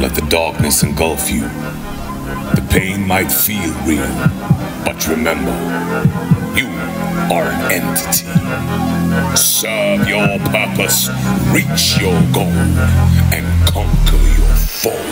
let the darkness engulf you. The pain might feel real, but remember, you are an entity. Serve your purpose, reach your goal, and conquer your foe.